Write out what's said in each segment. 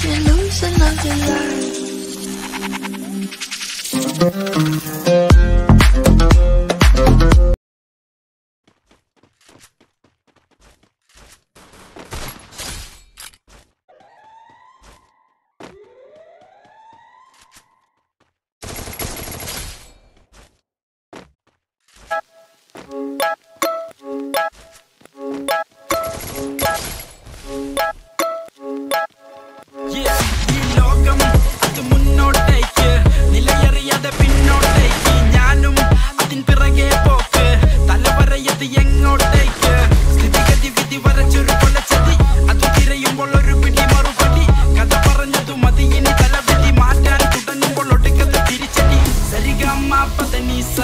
You're losing another life. എങ്ങോട്ടേക്ക് സ്ഥിതിഗതി വിധി വരച്ചൊരു കൊലച്ചതി. അത് തിരയുമ്പോൾ ഒരു പിടി മറുപടി. കഥ പറഞ്ഞതു മതി ഇനി തലവിധി മാറ്റാൻ തുടങ്ങുമ്പോൾ ഒടുക്കത്ത് തിരിച്ചടി. സരിഗമ്മ പതനീസ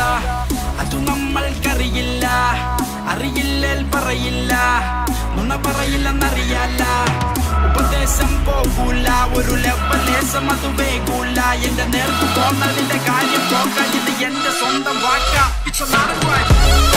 അതു നമ്മൾക്കറിയില്ല. അറിയില്ലേൽ പറയില്ല. നുണ പറയില്ലെന്നറിയാല ഉപദേശം പോകൂല ഒരു ലെവലേശം അത് വേകൂല. എന്റെ നേർക്ക് പോന്നതിന്റെ കാര്യം പോക്കാൻ ഇത് എന്റെ സ്വന്തം വാക്ക. Of work.